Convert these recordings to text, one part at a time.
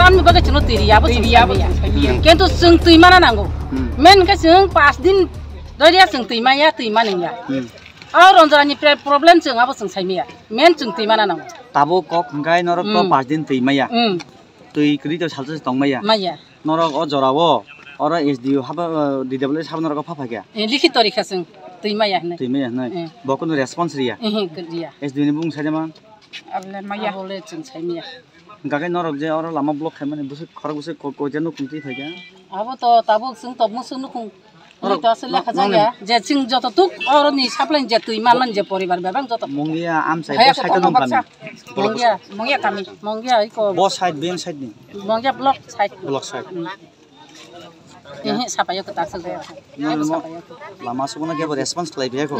दैरियाबो दैरियाबो खिन्थु जों दैमाना नांगौ मेन के जों पास दिन दैरिया जों दैमाया दैमा नोंया और रंजानिफ्राय प्रब्लेम जोंहाबो जों साइमाया मेन जों दैमाना नांगौ tabo kok hingkai norok to Hmm. pas din tui maya um tui kri to salsa tong maya माइया norok o jorao oro sdu haba dw sab norok pha pha kya लिखित तरिखा जों दैमाया होनो tui maya nai Hmm. bokun response ria एहे Gadia sdu ni bung sa jama अबले माइया बोले जों साइमाया গাকে নরক যে আর লামা ব্লক খাই মানে বসে খরা বসে কোজানো কুমতি থাকে। আবো তো তাবুক সিং তবমু সিং নু কুম ওই তো আসলে লেখা যায় যে সিং যত তুক আর নি সাপলাই যে তুই মানন যে পরিবার বেবাং যত। মঙ্গিয়া আম সাইড তো সাইড নু কামি মঙ্গিয়া মঙ্গিয়া কামি। মঙ্গিয়া আই কো বস সাইড বেন সাইড নি? মঙ্গিয়া ব্লক সাইড ব্লক সাইড লামা চাবনে কেৱল ৰেচপন্স লাগিব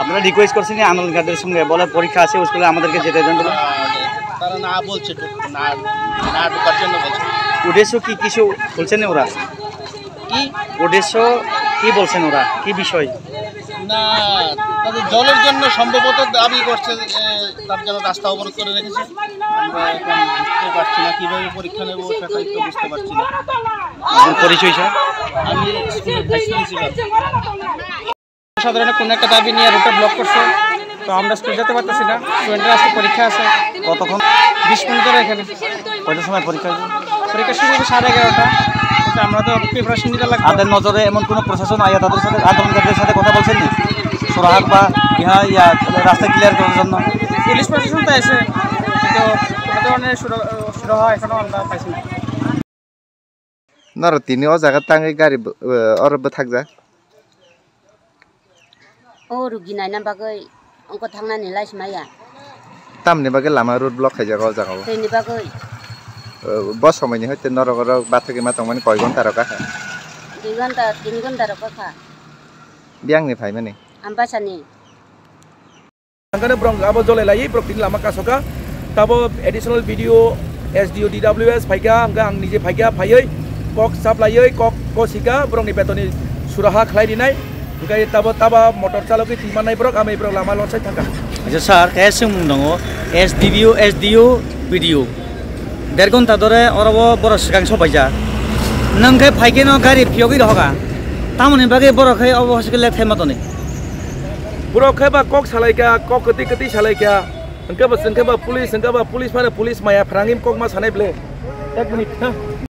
আপনারা রিকোয়েস্ট করছেন আনন্দ কাদের সঙ্গে বলে পরীক্ষা আছে স্কুলে আমাদেরকে যেতে দেন। তারা না বলছে না না ঢোকার জন্য বলছে উদ্দেশ্য কি কিছু বলছেন ওরা? কি? উদ্দেশ্য কি বলছেন ওরা? কি বিষয়? না তাদের জলের জন্য সম্ভবত দাবি করছে যে তার জন্য রাস্তা অবরোধ করে রেখেছে। আমরা এখন বুঝতে পারছি না কীভাবে পরীক্ষা নেব সেটাই তো বুঝতে পারছি না। পরিচয় স্যার? আমি স্কুলের ভাইস প্রিন্সিপাল সাধারণত কোনো একটা দাবি নিয়ে রুটে ব্লক করছে তো আমরা স্কুল যেতে পারতেছি না স্টুডেন্টরা আজকে পরীক্ষা আছে। কতক্ষণ? বিশ মিনিট ধরে এখানে। কয়টার সময় পরীক্ষা আছে? পরীক্ষা শুরু হবে সাড়ে এগারোটা। আমরা তো প্রিপারেশন নিতে লাগবে। তাদের নজরে এমন কোনো প্রশাসন আয়া তাদের সাথে আন্দোলনকারীদের সাথে কথা বলছেন নি সোরাহাট বা ইহা ইয়া রাস্তা ক্লিয়ার করার জন্য পুলিশ প্রশাসন তো আছে কিন্তু কোনো ধরনের সুরহা এখনো আমরা পাইছি না নর তিনি ও জায়গা টাঙে গাড়ি অরবো থাকজা अ रुगिनायना बागै अंक थांनानै लायसमाया তামনি বাগে লামা রুট ব্লক খাই জায়গা জায়গা दैनि बागै বস সময়নি হইতে নরগর বাথকে মা তংমানি কয় ঘন্টা রকা খা दुई घन्टा तिन घन्टा र कखा বিয়াংনি ভাই মানে ambasani angkana brong abo jole lai prokin lama kasoka tabo additional video SDO DWS phaika angka ang nije phaika phaioi kok sap laioi kok kosika brong ni betoni suraha khlai dinai angkai tabo taba motor chaloki timanai brok ami brok lama losai thangka আচ্ছা sir এস মুং দङ S ডিবিও S deo BDO দেড় ঘণ্টা ধরে অরব বড় সিগাং সবাই যা নংখাই ফাইকেন গাড়ি ফিয়গি রহগা তামনি বাকি বড় খাই অবশ্যই লেখাই মতনে bro kheba kok salai kya kok keti keti salai kya engkau bas engkau bas polis engkau bas polis mana polis maya perangim kok mas hanai ble tak minit ha